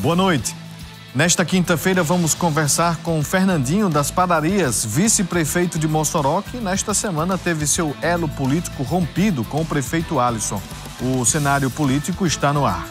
Boa noite. Nesta quinta-feira vamos conversar com Fernandinho das Padarias, vice-prefeito de Mossoró, que nesta semana teve seu elo político rompido com o prefeito Alisson. O cenário político está no ar.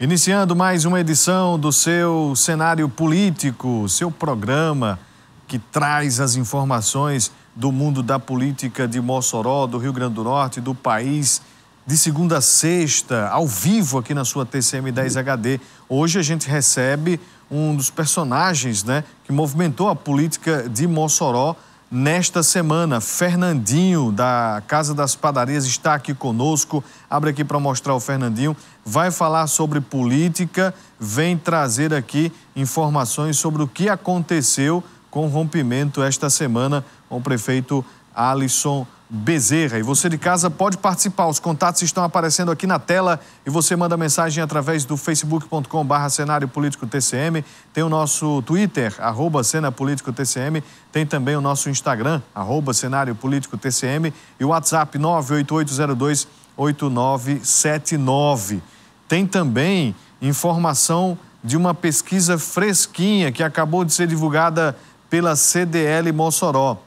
Iniciando mais uma edição do seu cenário político, seu programa que traz as informações do mundo da política de Mossoró, do Rio Grande do Norte, do país, de segunda a sexta, ao vivo aqui na sua TCM 10 HD. Hoje a gente recebe um dos personagens né, que movimentou a política de Mossoró nesta semana. Fernandinho, da Casa das Padarias, está aqui conosco. Abre aqui para mostrar o Fernandinho. Vai falar sobre política, vem trazer aqui informações sobre o que aconteceu com rompimento esta semana com o prefeito Alisson Bezerra. E você de casa pode participar, os contatos estão aparecendo aqui na tela e você manda mensagem através do facebook.com barra cenário político TCM, tem o nosso Twitter, arroba cena político TCM, tem também o nosso Instagram, arroba cenário político TCM e o WhatsApp 98802 8979. Tem também informação de uma pesquisa fresquinha que acabou de ser divulgada pela CDL Mossoró.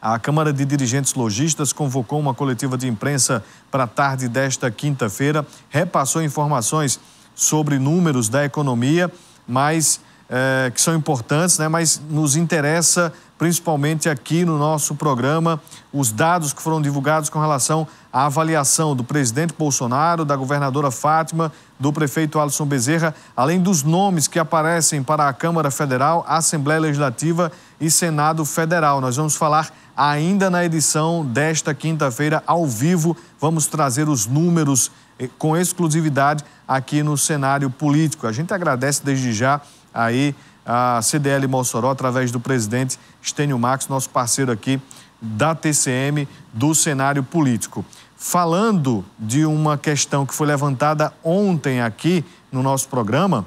A Câmara de Dirigentes Logistas convocou uma coletiva de imprensa para a tarde desta quinta-feira, repassou informações sobre números da economia, mas é, que são importantes, né? mas nos interessa principalmente aqui no nosso programa, os dados que foram divulgados com relação à avaliação do presidente Bolsonaro, da governadora Fátima, do prefeito Alisson Bezerra, além dos nomes que aparecem para a Câmara Federal, Assembleia Legislativa e Senado Federal. Nós vamos falar ainda na edição desta quinta-feira, ao vivo, vamos trazer os números eh, com exclusividade aqui no cenário político. A gente agradece desde já aí a CDL Mossoró, através do presidente Estênio Max, nosso parceiro aqui da TCM, do cenário político. Falando de uma questão que foi levantada ontem aqui no nosso programa,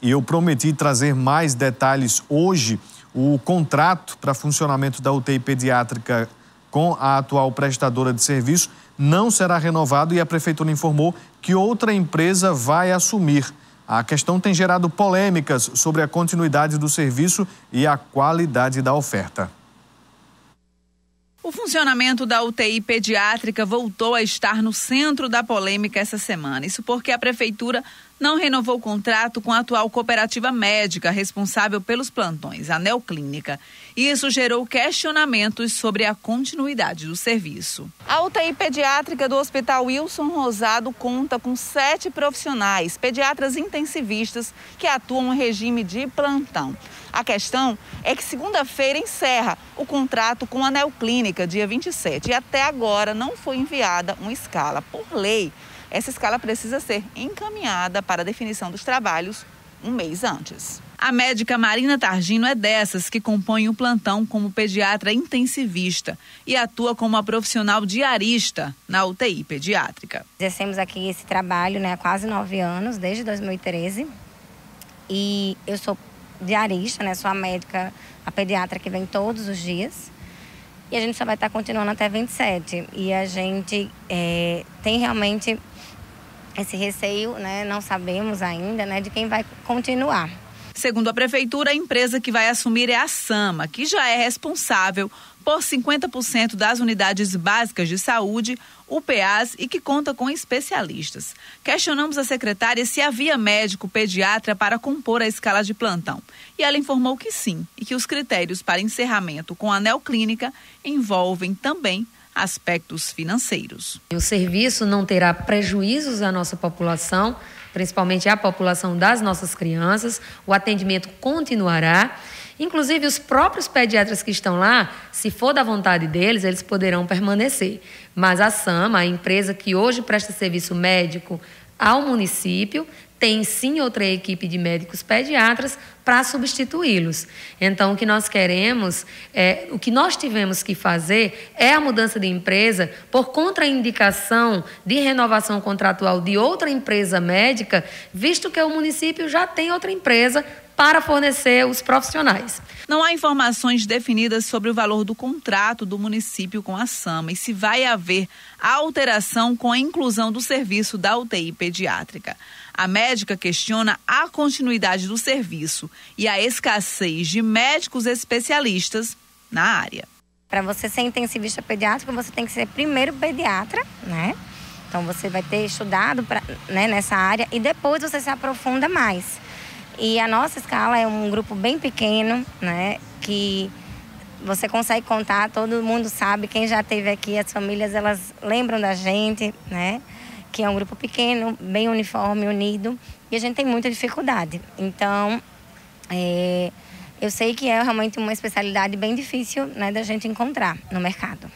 e eu prometi trazer mais detalhes hoje o contrato para funcionamento da UTI pediátrica com a atual prestadora de serviço não será renovado e a prefeitura informou que outra empresa vai assumir. A questão tem gerado polêmicas sobre a continuidade do serviço e a qualidade da oferta. O funcionamento da UTI pediátrica voltou a estar no centro da polêmica essa semana. Isso porque a prefeitura não renovou o contrato com a atual cooperativa médica responsável pelos plantões, a Neoclínica. Isso gerou questionamentos sobre a continuidade do serviço. A UTI pediátrica do Hospital Wilson Rosado conta com sete profissionais, pediatras intensivistas, que atuam em regime de plantão. A questão é que segunda-feira encerra o contrato com a Neoclínica, dia 27, e até agora não foi enviada uma escala. Por lei, essa escala precisa ser encaminhada para a definição dos trabalhos um mês antes. A médica Marina Targino é dessas que compõem o plantão como pediatra intensivista e atua como uma profissional diarista na UTI pediátrica. Exercemos aqui esse trabalho né, há quase nove anos, desde 2013. E eu sou diarista, né, sou a médica, a pediatra que vem todos os dias. E a gente só vai estar continuando até 27. E a gente é, tem realmente esse receio, né? Não sabemos ainda, né, de quem vai continuar. Segundo a prefeitura, a empresa que vai assumir é a Sama, que já é responsável por 50% das unidades básicas de saúde, UPAs e que conta com especialistas. Questionamos a secretária se havia médico pediatra para compor a escala de plantão. E ela informou que sim, e que os critérios para encerramento com a neoclínica envolvem também aspectos financeiros. O serviço não terá prejuízos à nossa população, principalmente à população das nossas crianças, o atendimento continuará. Inclusive, os próprios pediatras que estão lá, se for da vontade deles, eles poderão permanecer. Mas a SAMA, a empresa que hoje presta serviço médico ao município, tem sim outra equipe de médicos pediatras para substituí-los. Então, o que nós queremos, é, o que nós tivemos que fazer é a mudança de empresa por contraindicação de renovação contratual de outra empresa médica, visto que o município já tem outra empresa para fornecer os profissionais. Não há informações definidas sobre o valor do contrato do município com a SAMA e se vai haver alteração com a inclusão do serviço da UTI pediátrica. A médica questiona a continuidade do serviço e a escassez de médicos especialistas na área. Para você ser intensivista pediátrico, você tem que ser primeiro pediatra, né? Então você vai ter estudado pra, né, nessa área e depois você se aprofunda mais. E a nossa escala é um grupo bem pequeno, né? Que você consegue contar, todo mundo sabe, quem já esteve aqui, as famílias elas lembram da gente, né? Que é um grupo pequeno, bem uniforme, unido, e a gente tem muita dificuldade. Então, é, eu sei que é realmente uma especialidade bem difícil né, da gente encontrar no mercado.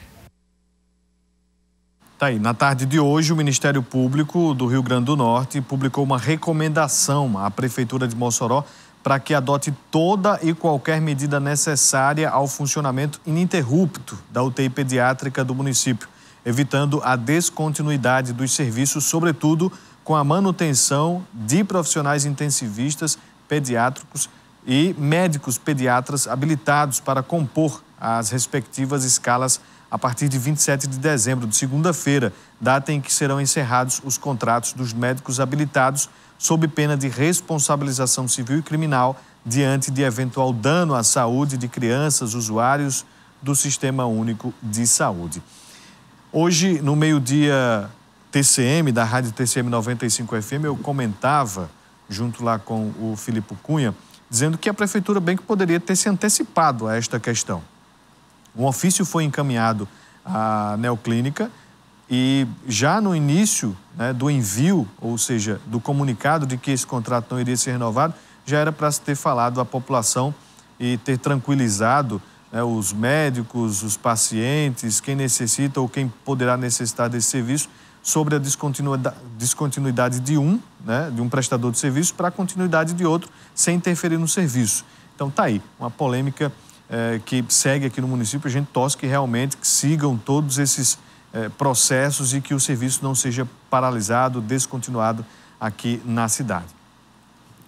Tá aí. Na tarde de hoje, o Ministério Público do Rio Grande do Norte publicou uma recomendação à Prefeitura de Mossoró para que adote toda e qualquer medida necessária ao funcionamento ininterrupto da UTI pediátrica do município, evitando a descontinuidade dos serviços, sobretudo com a manutenção de profissionais intensivistas pediátricos e médicos pediatras habilitados para compor as respectivas escalas a partir de 27 de dezembro, de segunda-feira, data em que serão encerrados os contratos dos médicos habilitados, sob pena de responsabilização civil e criminal diante de eventual dano à saúde de crianças usuários do Sistema Único de Saúde. Hoje, no meio-dia TCM, da Rádio TCM 95 FM, eu comentava, junto lá com o Filipe Cunha, dizendo que a Prefeitura bem que poderia ter se antecipado a esta questão. Um ofício foi encaminhado à Neoclínica e já no início né, do envio, ou seja, do comunicado de que esse contrato não iria ser renovado, já era para se ter falado à população e ter tranquilizado né, os médicos, os pacientes, quem necessita ou quem poderá necessitar desse serviço sobre a descontinuidade, de um, né, de um prestador de serviço para a continuidade de outro, sem interferir no serviço. Então tá aí, uma polêmica é, que segue aqui no município, a gente torce que realmente que sigam todos esses é, processos e que o serviço não seja paralisado, descontinuado aqui na cidade.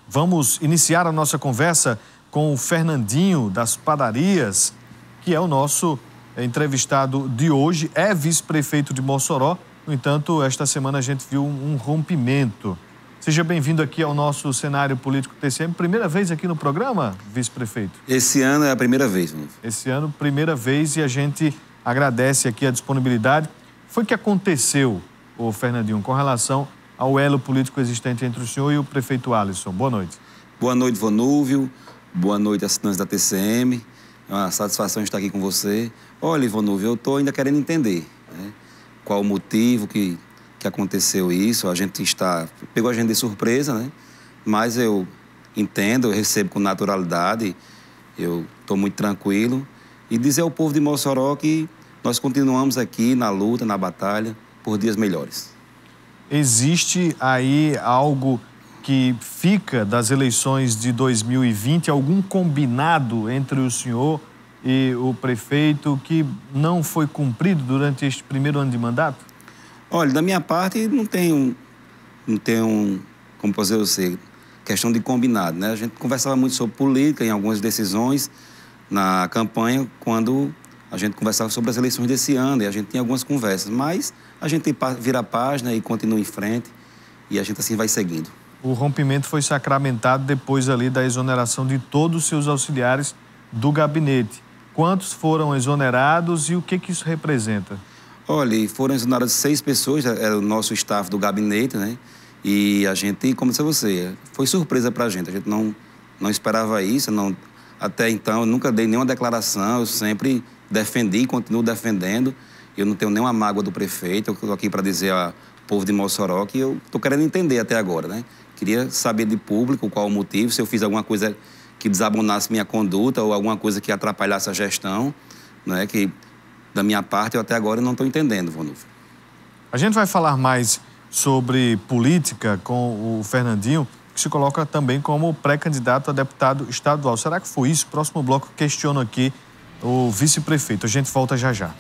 Vamos iniciar a nossa conversa com o Fernandinho das Padarias, que é o nosso entrevistado de hoje, é vice-prefeito de Mossoró. No entanto, esta semana a gente viu um rompimento Seja bem-vindo aqui ao nosso cenário político TCM. Primeira vez aqui no programa, vice-prefeito? Esse ano é a primeira vez. Esse ano, primeira vez, e a gente agradece aqui a disponibilidade. Foi o que aconteceu, o Fernandinho, com relação ao elo político existente entre o senhor e o prefeito Alisson. Boa noite. Boa noite, Vonúvio. Boa noite, assinantes da TCM. É uma satisfação estar aqui com você. Olha, Vonúvio, eu estou ainda querendo entender né, qual o motivo que que aconteceu isso. A gente está pegou a gente de surpresa, né? Mas eu entendo, eu recebo com naturalidade. Eu estou muito tranquilo e dizer ao povo de Mossoró que nós continuamos aqui na luta, na batalha por dias melhores. Existe aí algo que fica das eleições de 2020, algum combinado entre o senhor e o prefeito que não foi cumprido durante este primeiro ano de mandato? Olha, da minha parte, não tem um, não tem um, como posso dizer, questão de combinado, né? A gente conversava muito sobre política em algumas decisões na campanha, quando a gente conversava sobre as eleições desse ano e a gente tinha algumas conversas, mas a gente vira a página e continua em frente e a gente assim vai seguindo. O rompimento foi sacramentado depois ali da exoneração de todos os seus auxiliares do gabinete. Quantos foram exonerados e o que, que isso representa? Olha, foram exoneradas seis pessoas, era é, é o nosso staff do gabinete, né? E a gente, como disse você, foi surpresa para a gente. A gente não, não esperava isso, não, até então eu nunca dei nenhuma declaração, eu sempre defendi e continuo defendendo. Eu não tenho nenhuma mágoa do prefeito, eu estou aqui para dizer ao povo de Mossoró que eu estou querendo entender até agora, né? Queria saber de público qual o motivo, se eu fiz alguma coisa que desabonasse minha conduta ou alguma coisa que atrapalhasse a gestão, né? Que da minha parte, eu até agora não estou entendendo, Vonulfo. A gente vai falar mais sobre política com o Fernandinho, que se coloca também como pré-candidato a deputado estadual. Será que foi isso? Próximo bloco questiono aqui o vice-prefeito. A gente volta já já.